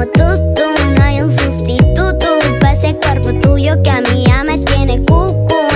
como tú